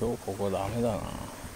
今日ここダメだな。